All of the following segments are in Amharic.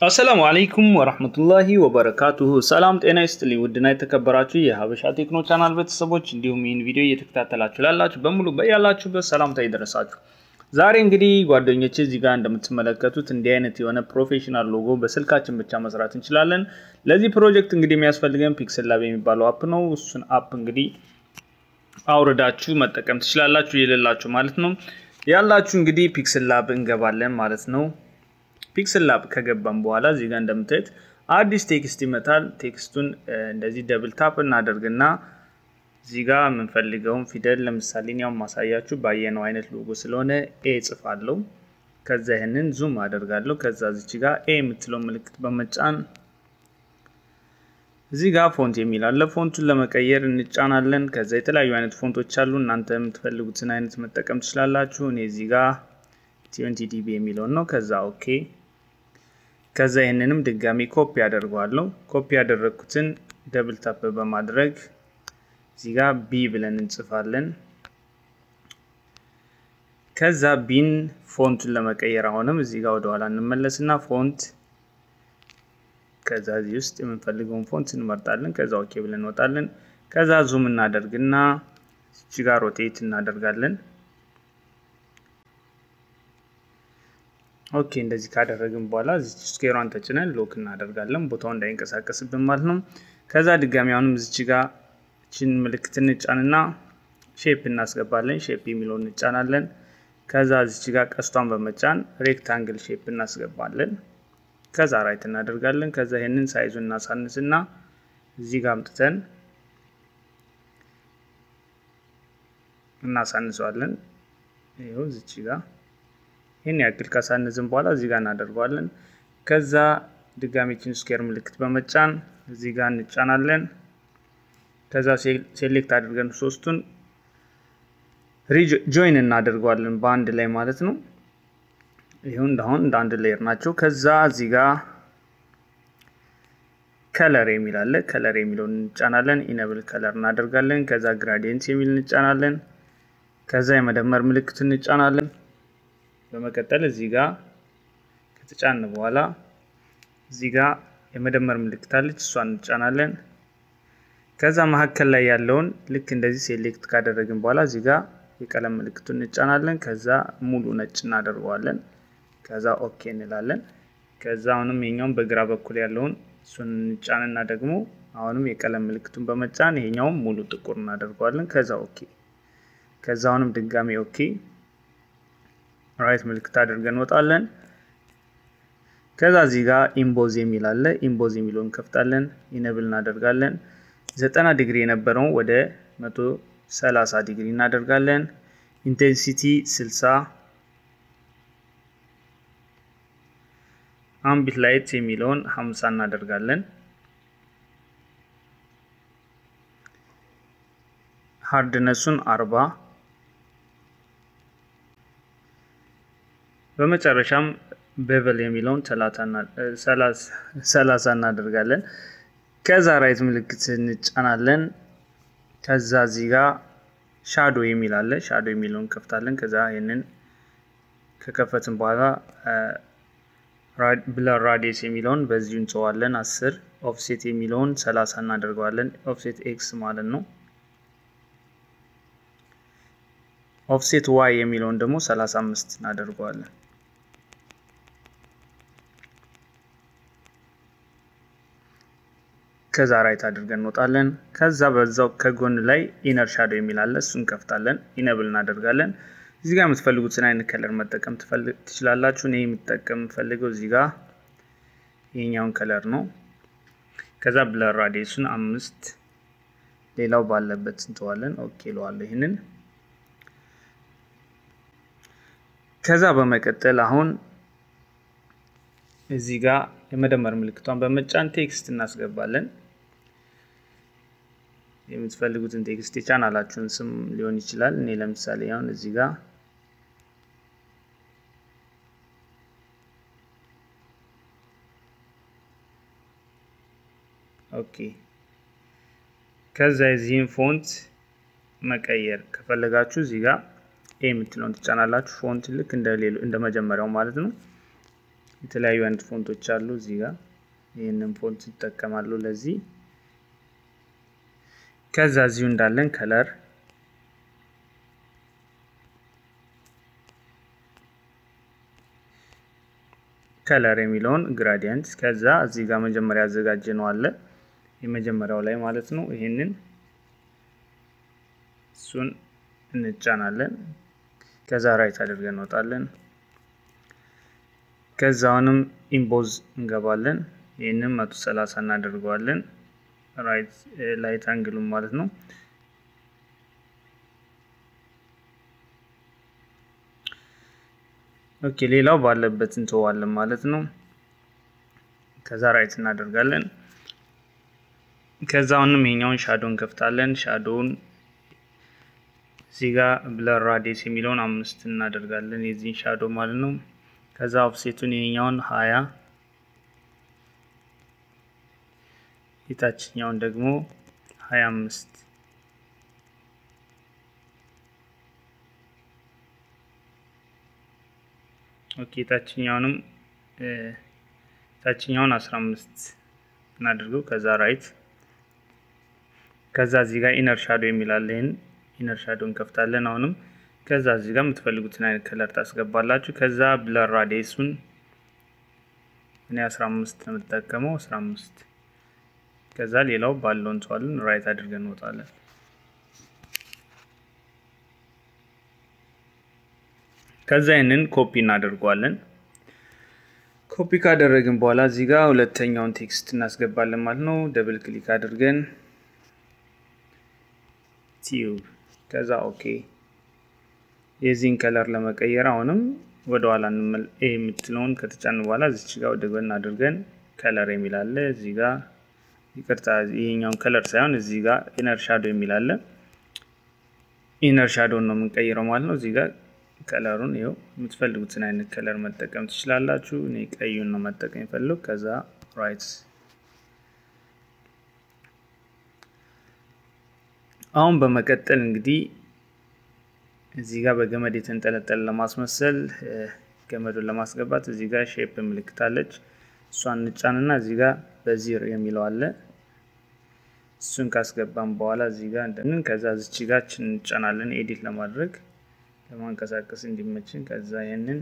አሰላሙ አለይኩም ወራህመቱላሂ ወበረካቱሁ። ሰላም ጤና ይስጥልኝ ውድና የተከበራችሁ የሀበሻ ቴክኖ ቻናል ቤተሰቦች እንዲሁም ይህን ቪዲዮ እየተከታተላችሁ ላላችሁ በሙሉ በያላችሁበት ሰላምታ ይደረሳችሁ። ዛሬ እንግዲህ ጓደኞቼ እዚህ ጋር እንደምትመለከቱት እንዲህ አይነት የሆነ professional logo በስልካችን ብቻ መስራት እንችላለን። ለዚህ ፕሮጀክት እንግዲህ የሚያስፈልገን Pixel Lab የሚባለው app ነው። እሱን app እንግዲህ አውርዳችሁ መጠቀም ትችላላችሁ፣ የሌላችሁ ማለት ነው። ያላችሁ እንግዲህ Pixel Lab እንገባለን ማለት ነው። Pixel Lab ከገባን በኋላ እዚህ ጋር እንደምታዩት አዲስ text ይመጣል። text ኡን እንደዚህ double tap እናደርግና እዚህ ጋር የምንፈልገውን ፊደል ለምሳሌ ያው ማሳያችሁ ባየነው አይነት ሎጎ ስለሆነ A ጽፋለሁ። ከዛ ይህንን zoom አደርጋለሁ። ከዛ እዚች ጋር A የምትለው ምልክት በመጫን እዚህ ጋር font የሚል font ኡን ለመቀየር እንጫናለን። ከዛ የተለያዩ አይነት font ኦች አሉ። እናንተ የምትፈልጉትን አይነት መጠቀም ትችላላችሁ። እኔ እዚህ ጋር Twenty DB የሚለውን ነው። ከዛ okay። ከዛ ይህንንም ድጋሚ ኮፒ አደርገዋለሁ። ኮፒ ያደረግኩትን double tap በማድረግ እዚህ ጋር B ብለን እንጽፋለን። ከዛ B ን font ኡን ለመቀየር አሁንም እዚህ ጋር ወደኋላ እንመለስና font ከዛ እዚህ ውስጥ የምንፈልገውን font እንመርጣለን። ከዛ okay ብለን እንወጣለን። ከዛ zoom እናደርግና እዚህ ጋር rotate እናደርጋለን። okay እንደዚህ ካደረግን በኋላ እዚች square ዋን ተጭነን lock እናደርጋለን፣ ቦታው እንዳይንቀሳቀስብን ማለት ነው። ከዛ ድጋሚ አሁንም እዚች ጋር ችን ምልክት እንጫንና shape እናስገባለን። shape የሚለውን እንጫናለን። ከዛ እዚች ጋር ቀስቷን በመጫን rectangle shape እናስገባለን። ከዛ right እናደርጋለን። ከዛ ይሄንን size ኡን እናሳንስና እዚህ ጋር አምጥተን እናሳንሰዋለን። ይኸው እዚች ጋር ይህን ያክል ካሳነስን በኋላ እዚህ ጋር እናደርገዋለን። ከዛ ድጋሚ ይችን square ምልክት በመጫን እዚህ ጋር እንጫናለን። ከዛ select አድርገን ሶስቱን join እናደርገዋለን በአንድ ላይ ማለት ነው። ይኸው አሁን እንደ አንድ layer ናቸው። ከዛ እዚህ ጋር color የሚል አለ። color የሚለውን እንጫናለን። enable color እናደርጋለን። ከዛ gradient የሚል እንጫናለን። ከዛ የመደመር ምልክት እንጫናለን። በመቀጠል እዚህ ጋር ከተጫን በኋላ እዚህ ጋር የመደመር ምልክት አለች፣ እሷን እንጫናለን። ከዛ መካከል ላይ ያለውን ልክ እንደዚህ select ካደረግን በኋላ እዚህ ጋር የቀለም ምልክቱን እንጫናለን። ከዛ ሙሉ ነጭ እናደርገዋለን። ከዛ okay እንላለን። ከዛ አሁንም ይሄኛውን በግራ በኩል ያለውን እሱን እንጫንና ደግሞ አሁንም የቀለም ምልክቱን በመጫን ይሄኛውን ሙሉ ጥቁር እናደርገዋለን። ከዛ okay። ከዛ አሁንም ድጋሚ okay right ምልክት አድርገን እንወጣለን። ከዛ እዚህ ጋር emboss የሚል አለ። emboss የሚለውን እንከፍታለን። enable እናደርጋለን። ዘጠና ዲግሪ የነበረውን ወደ መቶ ሰላሳ ዲግሪ እናደርጋለን። intensity ስልሳ ambient light የሚለውን ሀምሳ እናደርጋለን። hardness ኡን አርባ በመጨረሻም bevel የሚለውን ሰላሳ እናደርጋለን። ከዛ right ምልክት እንጫናለን። ከዛ እዚህ ጋር shadow የሚል አለ። shadow የሚለውን ከፍታለን። ከዛ ይህንን ከከፈትን በኋላ blur radius የሚለውን በዚሁ እንተዋለን። አስር offset የሚለውን ሰላሳ እናደርገዋለን። offset X ማለት ነው። offset Y የሚለውን ደግሞ ሰላሳ አምስት እናደርገዋለን። ከዛ right አድርገን እንወጣለን። ከዛ በዛው ከጎን ላይ inner shadow የሚል አለ። እሱን ከፍታለን። enable እናደርጋለን። እዚህ ጋር የምትፈልጉትን አይነት color መጠቀም ትችላላችሁ። እኔ የምጠቀም የምፈልገው እዚህ ጋር ይሄኛውን color ነው። ከዛ blur radius ኡን አምስት ሌላው ባለበት እንተዋለን። okay እለዋለሁ ይህንን። ከዛ በመቀጠል አሁን እዚህ ጋር የመደመር ምልክቷን በመጫን text እናስገባለን። የምትፈልጉትን text የቻናላችሁን ስም ሊሆን ይችላል። እኔ ለምሳሌ አሁን እዚህ ጋር okay። ከዛ የዚህን font መቀየር ከፈለጋችሁ እዚህ ጋር A የምትለውን ትጫናላችሁ። font ልክ እንደ መጀመሪያው ማለት ነው። የተለያዩ አይነት font ኦች አሉ እዚህ ጋር ይህንን font እጠቀማለሁ ለዚህ ከዛ እዚሁ እንዳለን color color የሚለውን gradient ከዛ እዚህ ጋር መጀመሪያ ያዘጋጀ ነው አለ የመጀመሪያው ላይ ማለት ነው። ይህንን እሱን እንጫናለን። ከዛ right አድርገን እንወጣለን። ከዛ አሁንም emboss እንገባለን። ይህንን መቶ ሰላሳ እናደርገዋለን። right light angle ኡን ማለት ነው። okay ሌላው ባለበት እንተዋለን ማለት ነው። ከዛ right እናደርጋለን። ከዛ አሁንም ይሄኛውን shadow እንከፍታለን። shadow ውን እዚህ ጋር blur radius የሚለውን አምስት እናደርጋለን የዚህን shadow ማለት ነው። ከዛ offset ኡን ይሄኛውን ሀያ የታችኛውን ደግሞ ሀያ አምስት okay ታችኛውንም ታችኛውን አስራ አምስት እናድርገው። ከዛ right ከዛ እዚህ ጋር inner shadow የሚል አለ ይህን inner shadow እንከፍታለን። አሁንም ከዛ እዚህ ጋር የምትፈልጉትን አይነት color ታስገባላችሁ። ከዛ blur radius ኡን እኔ አስራ አምስት ነው የምጠቀመው አስራ አምስት ከዛ ሌላው ባለው እንተዋለን። right አድርገን እንወጣለን። ከዛ ይህንን ኮፒ እናደርገዋለን። ኮፒ ካደረግን በኋላ እዚህ ጋር ሁለተኛውን text እናስገባለን ማለት ነው። double click አድርገን Tube ከዛ okay። የዚህን color ለመቀየር አሁንም ወደ ኋላ የምትለውን ከተጫን በኋላ እዚች ጋር ወደ ጎን አድርገን color የሚል አለ እዚህ ጋር ይቅርታ፣ ይሄኛውን color ሳይሆን እዚህ ጋር inner shadow የሚል አለ inner shadow ን ነው የምንቀይረው ማለት ነው። እዚህ ጋር color ኡን ይኸው የምትፈልጉትን አይነት color መጠቀም ትችላላችሁ። እኔ ቀዩን ነው መጠቀም የፈለግኩ። ከዛ right አሁን በመቀጠል እንግዲህ እዚህ ጋር በገመድ የተንጠለጠለ ለማስመሰል ገመዱን ለማስገባት እዚህ ጋር shape ምልክት አለች። እሷን እንጫንና እዚህ ጋር bezier የሚለው አለ። እሱን ካስገባን በኋላ እዚህ ጋር እንደምን ከዛ እዚች ጋር እንጫናለን edit ለማድረግ ለማንቀሳቀስ እንዲመችን ከዛ ይህንን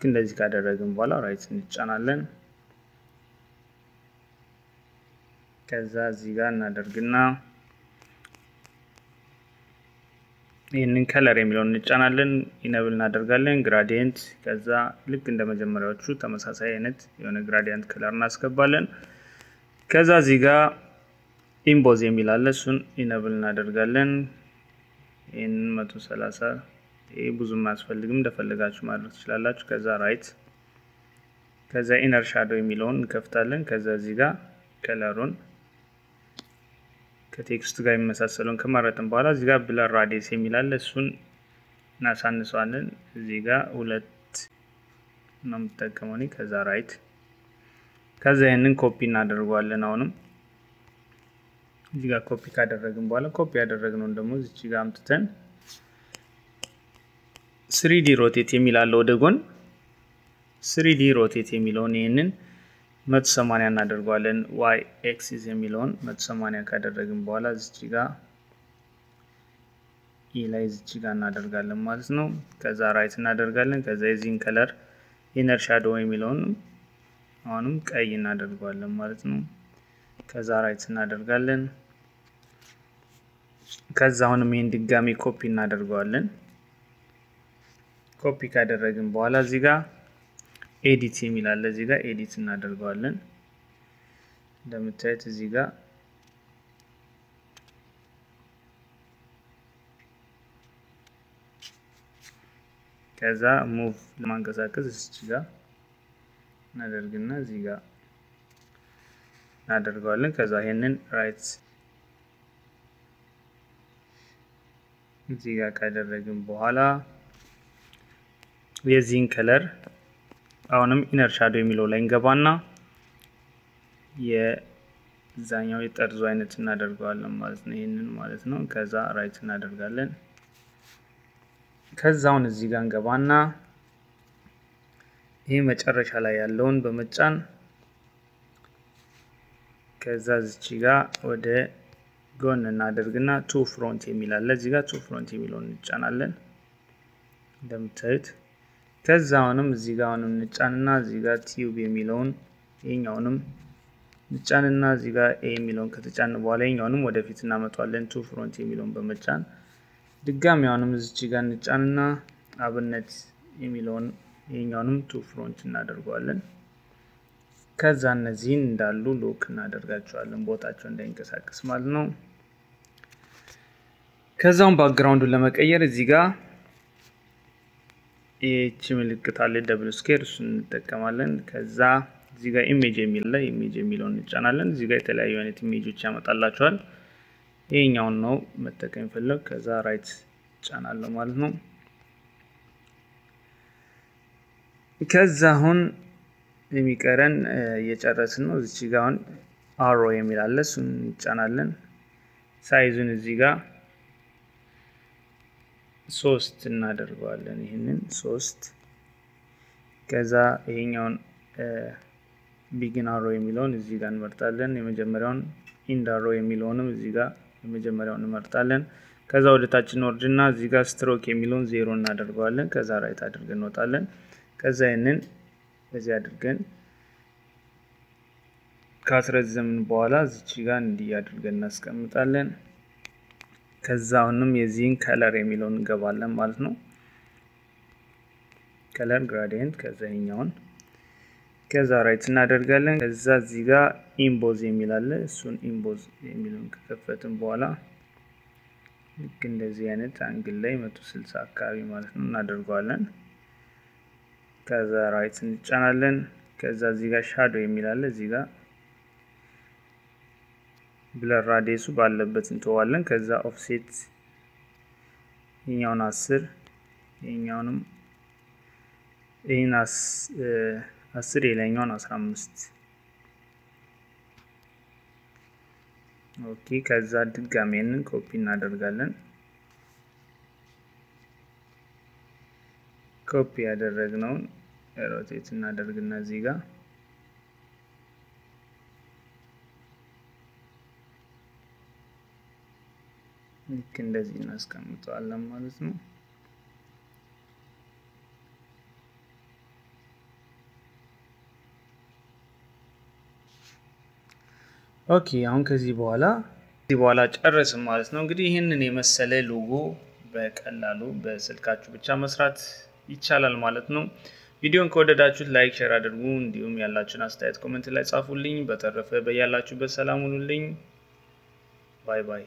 ልክ እንደዚህ ካደረግን በኋላ right እንጫናለን። ከዛ እዚህ ጋር እናደርግና ይህንን color የሚለውን እንጫናለን። enable እናደርጋለን። gradient ከዛ ልክ እንደ መጀመሪያዎቹ ተመሳሳይ አይነት የሆነ gradient color እናስገባለን። ከዛ እዚህ ጋር emboss የሚል አለ። እሱን enable እናደርጋለን። ይህንን መቶ ይህ ብዙም አያስፈልግም፣ እንደፈለጋችሁ ማድረግ ትችላላችሁ። ከዛ right ከዛ inner shadow የሚለውን እንከፍታለን። ከዛ እዚህ ጋር color ኡን ከ text ኡ ጋር የሚመሳሰለውን ከመረጥን በኋላ እዚህ ጋር blur radius የሚል አለ እሱን እናሳንሰዋለን። እዚህ ጋር ሁለት ነው የምጠቀመው ከዛ right ከዛ ይህንን ኮፒ እናደርገዋለን። አሁንም እዚህ ጋር ኮፒ ካደረግን በኋላ ኮፒ ያደረግነውን ደግሞ እዚች ጋር አምጥተን 3D rotate የሚል አለ ወደ ጎን 3D rotate የሚለውን ይህንን መቶ ሰማንያ እናደርገዋለን። Y axis የሚለውን መቶ ሰማንያ ካደረግን በኋላ እዚች ጋ ኢ ላይ እዚች ጋ እናደርጋለን ማለት ነው። ከዛ right እናደርጋለን። ከዛ የዚህን color inner shadow የሚለውን አሁንም ቀይ እናደርገዋለን ማለት ነው። ከዛ right እናደርጋለን። ከዛ አሁንም ይህን ድጋሚ ኮፒ እናደርገዋለን። ኮፒ ካደረግን በኋላ እዚህ ጋር edit የሚል አለ። እዚህ ጋር edit እናደርገዋለን። እንደምታዩት እዚህ ጋር ከዛ move ለማንቀሳቀስ እዚህ ጋር እናደርግና እዚህ ጋር እናደርገዋለን። ከዛ ይሄንን right እዚህ ጋር ካደረግን በኋላ የዚህን color አሁንም inner shadow የሚለው ላይ እንገባና እዛኛው የጠርዙ አይነት እናደርገዋለን ማለት ነው። ይህንን ማለት ነው። ከዛ right እናደርጋለን። ከዛውን እዚህ ጋር እንገባና ይህ መጨረሻ ላይ ያለውን በመጫን ከዛ እዚች ጋር ወደ ጎን እናደርግና to front የሚል አለ። እዚህ ጋር to front የሚለውን እንጫናለን እንደምታዩት። ከዛ አሁንም እዚህ ጋር አሁንም እንጫንና እዚህ ጋር Tube የሚለውን ይሄኛውንም እንጫንና እዚህ ጋር ኤ የሚለውን ከተጫን በኋላ ይሄኛውንም ወደፊት እናመጣዋለን። to front የሚለውን በመጫን ድጋሚ አሁንም እዚች ጋር እንጫንና አብነት የሚለውን ይሄኛውንም to front እናደርገዋለን። ከዛ እነዚህን እንዳሉ lock እናደርጋቸዋለን ቦታቸው እንዳይንቀሳቀስ ማለት ነው። ከዛውን background ኡን ለመቀየር እዚህ ጋር ይህቺ ምልክት አለ double square እሱን እንጠቀማለን። ከዛ እዚህ ጋር image የሚል ላይ image የሚለውን እንጫናለን። እዚህ ጋር የተለያዩ አይነት image ኦች ያመጣላችኋል። ይሄኛውን ነው መጠቀም የፈለግኩ ከዛ right እጫናለሁ ማለት ነው። ከዛ አሁን የሚቀረን እየጨረስን ነው። እዚች ጋ አሁን arrow የሚል እሱን እንጫናለን። size ኡን እዚህ ጋር ሶስት እናደርገዋለን። ይህንን ሶስት ከዛ ይሄኛውን begin arrow የሚለውን እዚህ ጋር እንመርጣለን። የመጀመሪያውን end arrow የሚለውንም እዚህ ጋር የመጀመሪያውን እንመርጣለን። ከዛ ወደ ታች እንወርድና እዚህ ጋር ስትሮክ የሚለውን ዜሮ እናደርገዋለን። ከዛ right አድርገን እንወጣለን። ከዛ ይህንን እዚህ አድርገን ካስረዘምን በኋላ እዚች ጋር እንዲህ አድርገን እናስቀምጣለን። ከዛ አሁንም የዚህን color የሚለውን እንገባለን ማለት ነው። color gradient ከዛ ይኛውን ከዛ right እናደርጋለን። ከዛ እዚህ ጋር emboss የሚል አለ። እሱን emboss የሚለውን ከከፈትን በኋላ ልክ እንደዚህ አይነት angle ላይ መቶ ስልሳ አካባቢ ማለት ነው እናደርገዋለን። ከዛ right እንጫናለን። ከዛ እዚህ ጋር shadow የሚል አለ። እዚህ ጋር blur radius ኡ ባለበት እንተዋለን። ከዛ offset ይኛውን አስር ይኛውንም ይህን አስር የላይኛውን አስራ አምስት okay። ከዛ ድጋሜንን ኮፒ እናደርጋለን። ኮፒ ያደረግነውን rotate እናደርግና እዚህ ጋር ልክ እንደዚህ እናስቀምጠዋለን ማለት ነው። okay አሁን ከዚህ በኋላ ከዚህ በኋላ ጨረስን ማለት ነው። እንግዲህ ይህንን የመሰለ ሎጎ በቀላሉ በስልካችሁ ብቻ መስራት ይቻላል ማለት ነው። ቪዲዮን ከወደዳችሁት like፣ share አድርጉ። እንዲሁም ያላችሁን አስተያየት comment ላይ ጻፉልኝ። በተረፈ በያላችሁበት ሰላም ሁኑልኝ። bye bye።